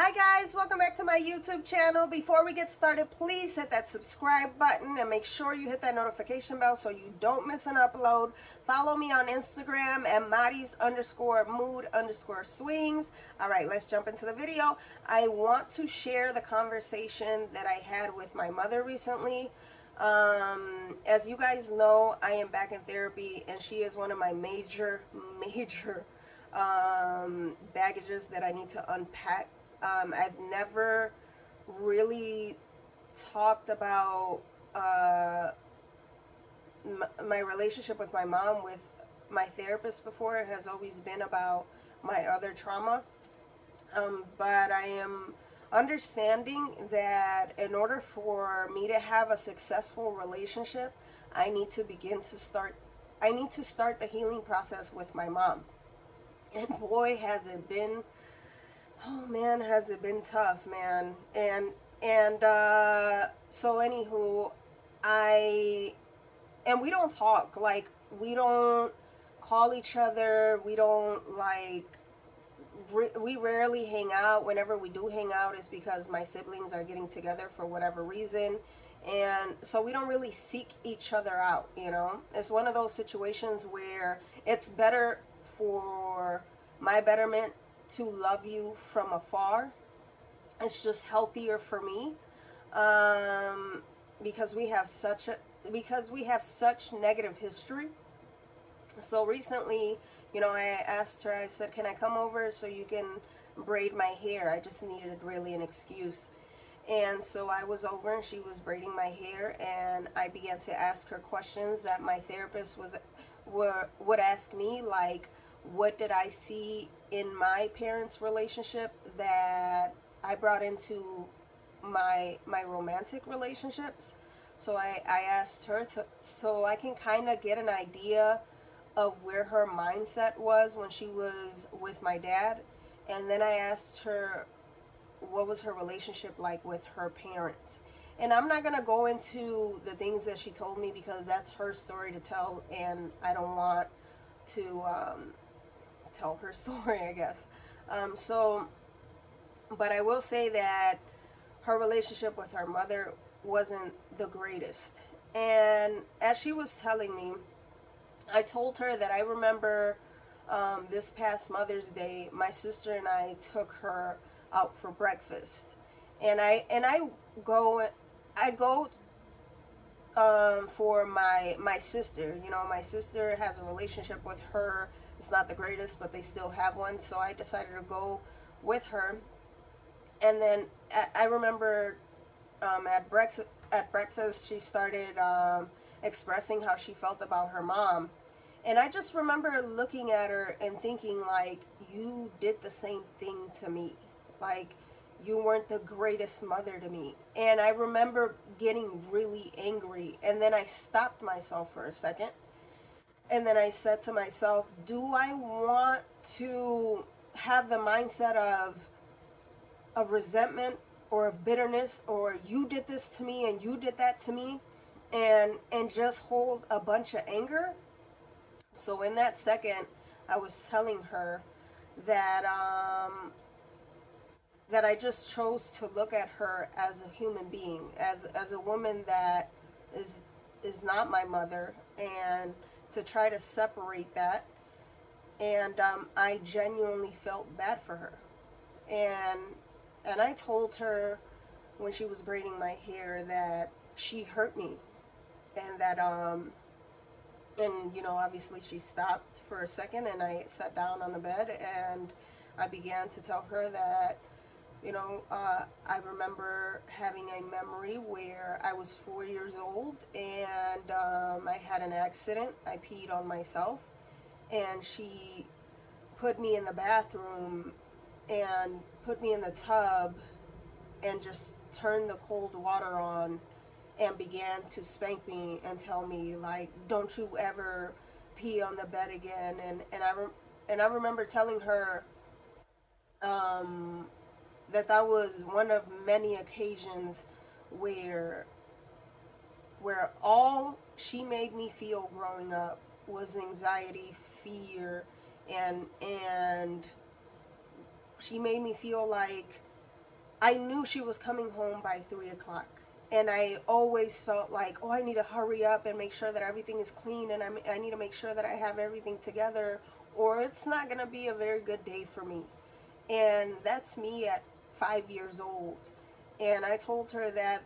Hi guys, welcome back to my YouTube channel. Before we get started, please hit that subscribe button and make sure you hit that notification bell so you don't miss an upload. Follow me on Instagram at Mari's underscore mood underscore swings. All right, let's jump into the video. I want to share the conversation that I had with my mother recently. Um, as you guys know, I am back in therapy and she is one of my major, major um, baggages that I need to unpack um, I've never really talked about uh, my relationship with my mom with my therapist before. It has always been about my other trauma. Um, but I am understanding that in order for me to have a successful relationship, I need to begin to start I need to start the healing process with my mom. And boy has it been oh man, has it been tough, man. And and uh, so anywho, I and we don't talk like we don't call each other. We don't like we rarely hang out. Whenever we do hang out, it's because my siblings are getting together for whatever reason. And so we don't really seek each other out, you know? It's one of those situations where it's better for my betterment to love you from afar. It's just healthier for me um, because we have such a because we have such negative history. So recently, you know, I asked her. I said, "Can I come over so you can braid my hair?" I just needed really an excuse. And so I was over and she was braiding my hair and I began to ask her questions that my therapist was were would ask me like what did I see in my parents' relationship that I brought into my my romantic relationships. So I, I asked her to so I can kind of get an idea of where her mindset was when she was with my dad. And then I asked her what was her relationship like with her parents. And I'm not going to go into the things that she told me because that's her story to tell and I don't want to um, tell her story, I guess. Um, so, but I will say that her relationship with her mother wasn't the greatest. And as she was telling me, I told her that I remember um, this past Mother's Day, my sister and I took her out for breakfast, and I and I go, I go um, for my my sister. You know, my sister has a relationship with her it's not the greatest, but they still have one. So I decided to go with her. And then I remember um, at breakfast, at breakfast, she started um, expressing how she felt about her mom. And I just remember looking at her and thinking, like, you did the same thing to me. Like, you weren't the greatest mother to me. And I remember getting really angry. And then I stopped myself for a second and then I said to myself, do I want to have the mindset of of resentment or of bitterness or you did this to me and you did that to me and and just hold a bunch of anger? So in that second, I was telling her that um that I just chose to look at her as a human being, as as a woman that is is not my mother and to try to separate that. And um, I genuinely felt bad for her. And and I told her when she was braiding my hair that she hurt me and that um and you know obviously she stopped for a second and I sat down on the bed and I began to tell her that you know, uh, I remember having a memory where I was four years old and um, I had an accident. I peed on myself, and she put me in the bathroom and put me in the tub and just turned the cold water on and began to spank me and tell me like don't you ever pee on the bed again and and I re- and I remember telling her um that that was one of many occasions where where all she made me feel growing up was anxiety, fear, and and she made me feel like I knew she was coming home by three o'clock. And I always felt like, oh, I need to hurry up and make sure that everything is clean and I, I need to make sure that I have everything together or it's not going to be a very good day for me. And that's me at five years old. And I told her that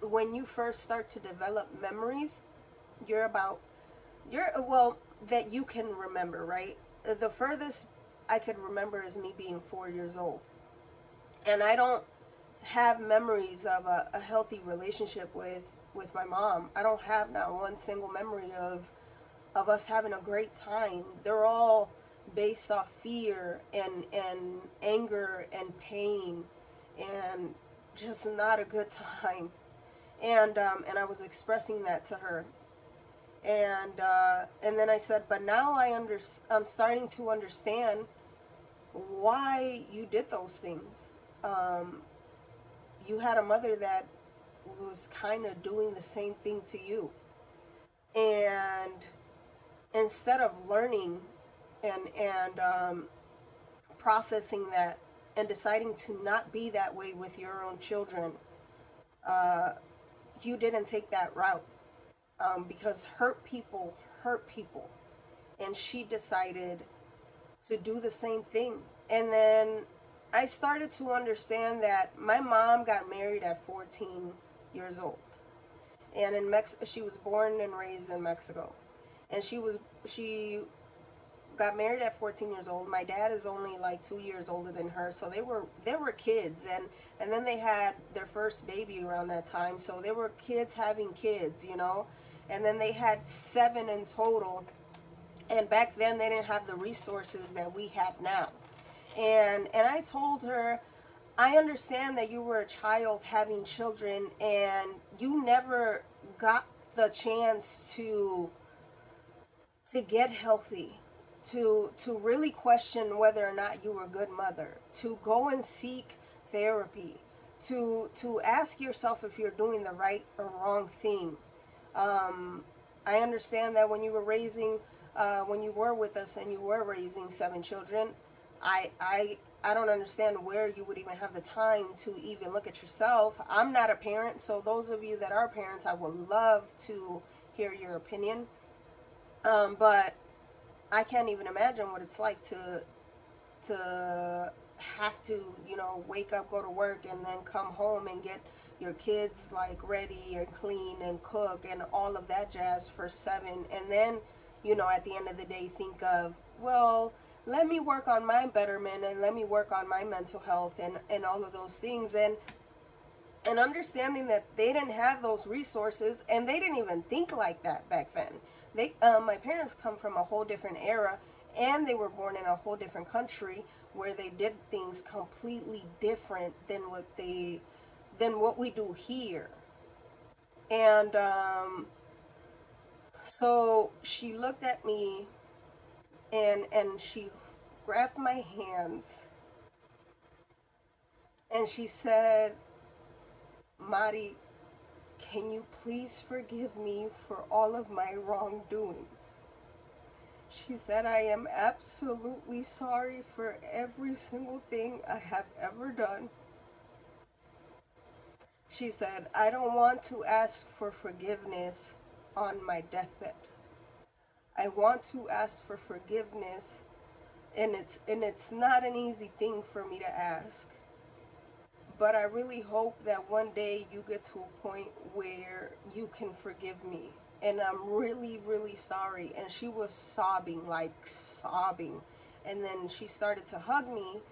when you first start to develop memories, you're about, you're, well, that you can remember, right? The furthest I could remember is me being four years old. And I don't have memories of a, a healthy relationship with, with my mom. I don't have now one single memory of, of us having a great time. They're all based off fear and, and anger and pain and just not a good time. And, um, and I was expressing that to her and uh, and then I said, but now I under I'm starting to understand why you did those things. Um, you had a mother that was kind of doing the same thing to you, and instead of learning and and um, processing that and deciding to not be that way with your own children, uh, you didn't take that route um, because hurt people hurt people. And she decided to do the same thing. And then I started to understand that my mom got married at 14 years old. And in Mexico she was born and raised in Mexico. And she was she got married at 14 years old. My dad is only like 2 years older than her, so they were they were kids and and then they had their first baby around that time. So they were kids having kids, you know and then they had seven in total and back then they didn't have the resources that we have now and and i told her i understand that you were a child having children and you never got the chance to to get healthy to to really question whether or not you were a good mother to go and seek therapy to to ask yourself if you're doing the right or wrong thing um, I understand that when you were raising, uh, when you were with us and you were raising seven children, I, I, I don't understand where you would even have the time to even look at yourself. I'm not a parent, so those of you that are parents, I would love to hear your opinion. Um, but I can't even imagine what it's like to, to have to, you know, wake up, go to work, and then come home and get your kids like ready and clean and cook and all of that jazz for seven. And then you know at the end of the day think of well let me work on my betterment and let me work on my mental health and and all of those things. And and understanding that they didn't have those resources and they didn't even think like that back then they um, my parents come from a whole different era and they were born in a whole different country where they did things completely different than what they than what we do here. And um, so she looked at me and and she grabbed my hands and she said, Mari, can you please forgive me for all of my wrongdoings? She said, I am absolutely sorry for every single thing I have ever done. She said, I don't want to ask for forgiveness on my deathbed. I want to ask for forgiveness and it's and it's not an easy thing for me to ask. But I really hope that one day you get to a point where you can forgive me. And I'm really, really sorry. And she was sobbing, like sobbing. And then she started to hug me.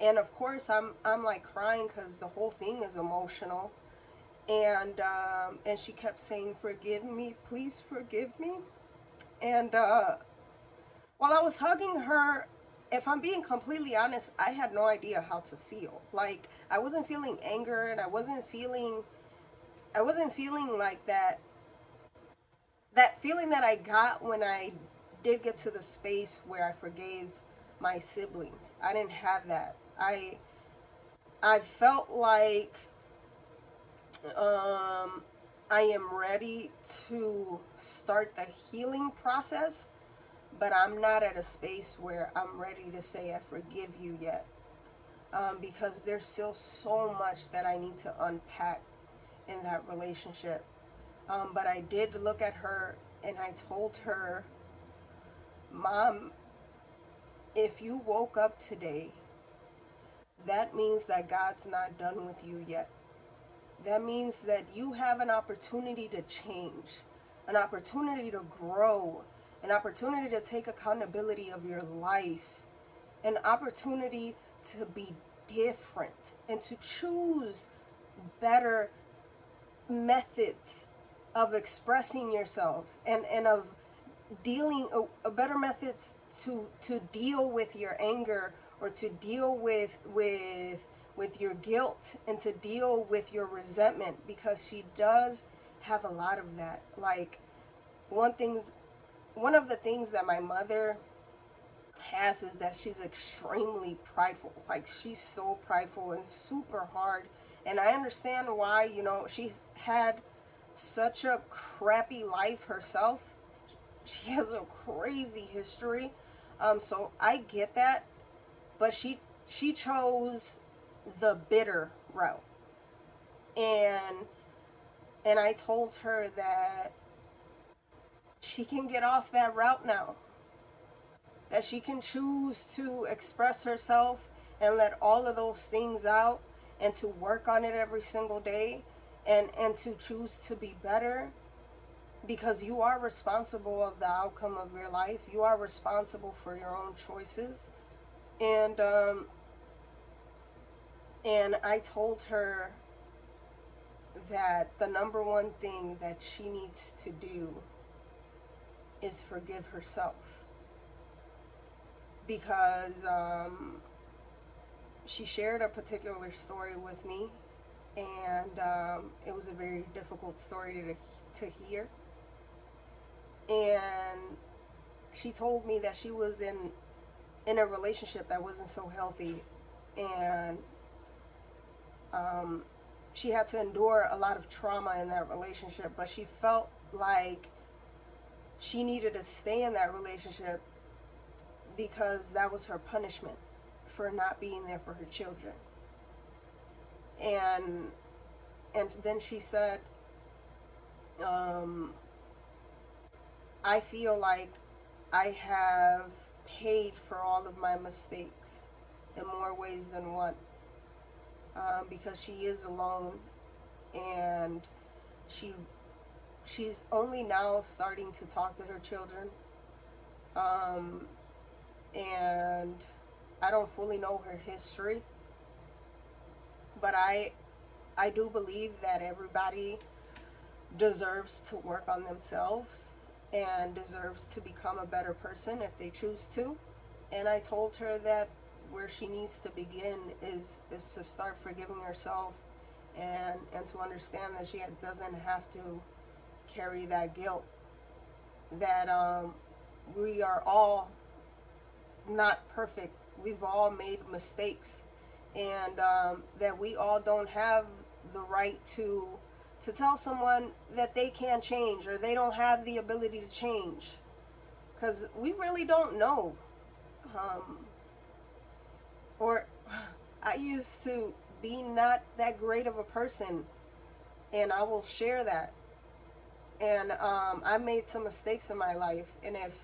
And of course I'm I'm like crying because the whole thing is emotional and um, and she kept saying, "Forgive me, please forgive me." And uh, while I was hugging her, if I'm being completely honest, I had no idea how to feel. Like I wasn't feeling anger, and I wasn't feeling, I wasn't feeling like that. That feeling that I got when I did get to the space where I forgave my siblings. I didn't have that. I I felt like um, I am ready to start the healing process, but I'm not at a space where I'm ready to say I forgive you yet. um, because there's still so much that I need to unpack in that relationship. Um, but I did look at her and I told her, Mom, if you woke up today, that means that God's not done with you yet. That means that you have an opportunity to change, an opportunity to grow, an opportunity to take accountability of your life, an opportunity to be different and to choose better methods of expressing yourself and, and of dealing a, a better methods to to deal with your anger or to deal with with with your guilt and to deal with your resentment because she does have a lot of that. Like one thing one of the things that my mother has is that she's extremely prideful. Like she's so prideful and super hard. And I understand why, you know, she's had such a crappy life herself. She has a crazy history. Um, so I get that. But she she chose the bitter route. And and I told her that she can get off that route now. That she can choose to express herself and let all of those things out and to work on it every single day and and to choose to be better because you are responsible of the outcome of your life. You are responsible for your own choices. And um and I told her that the number one thing that she needs to do is forgive herself because um, she shared a particular story with me, and um, it was a very difficult story to, to hear. And she told me that she was in in a relationship that wasn't so healthy, and um, she had to endure a lot of trauma in that relationship. But she felt like she needed to stay in that relationship because that was her punishment for not being there for her children. And and then she said, um, I feel like I have paid for all of my mistakes in more ways than one um, because she is alone and she she's only now starting to talk to her children um, and I don't fully know her history, but I I do believe that everybody deserves to work on themselves and deserves to become a better person if they choose to. And I told her that where she needs to begin is is to start forgiving herself and and to understand that she doesn't have to carry that guilt that um we are all not perfect. We've all made mistakes, and um, that we all don't have the right to to tell someone that they can't change or they don't have the ability to change, because we really don't know. Um, or I used to be not that great of a person, and I will share that. And um, I made some mistakes in my life, and if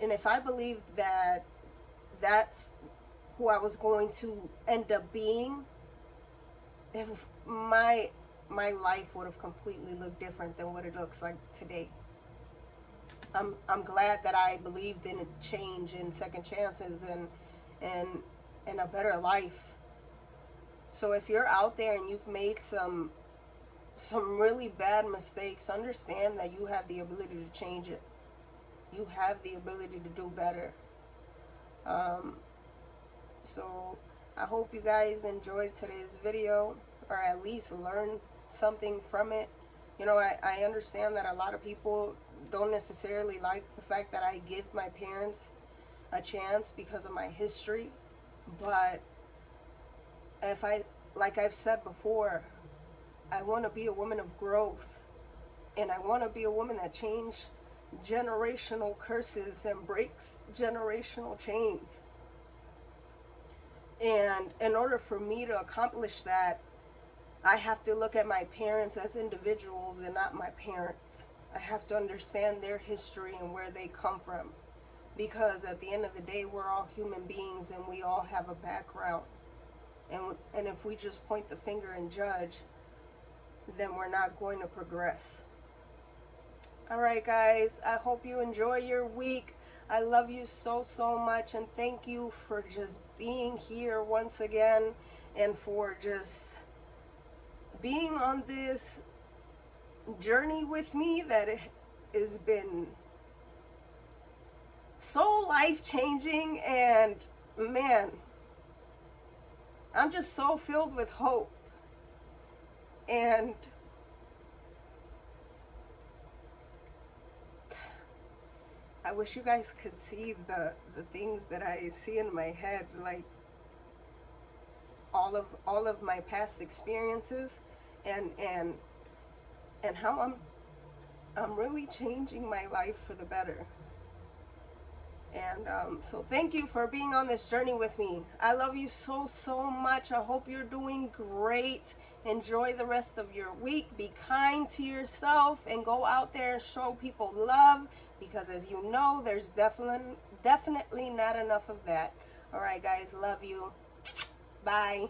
and if I believed that that's who I was going to end up being, if my my life would have completely looked different than what it looks like today. I'm I'm glad that I believed in a change and second chances and and and a better life. So if you're out there and you've made some some really bad mistakes, understand that you have the ability to change it you have the ability to do better. Um, so I hope you guys enjoyed today's video or at least learned something from it. You know, I, I understand that a lot of people don't necessarily like the fact that I give my parents a chance because of my history. But if I, like I've said before, I want to be a woman of growth. And I want to be a woman that changed generational curses and breaks generational chains. And in order for me to accomplish that, I have to look at my parents as individuals and not my parents. I have to understand their history and where they come from. Because at the end of the day, we're all human beings and we all have a background. And, and if we just point the finger and judge, then we're not going to progress. All right, guys, I hope you enjoy your week. I love you so, so much. And thank you for just being here once again and for just being on this journey with me that has been so life changing. And man, I'm just so filled with hope. And I wish you guys could see the the things that I see in my head like all of all of my past experiences and and and how I'm I'm really changing my life for the better. And um, so thank you for being on this journey with me. I love you so, so much. I hope you're doing great. Enjoy the rest of your week. Be kind to yourself and go out there and show people love because as you know, there's definitely, definitely not enough of that. All right, guys. Love you. Bye.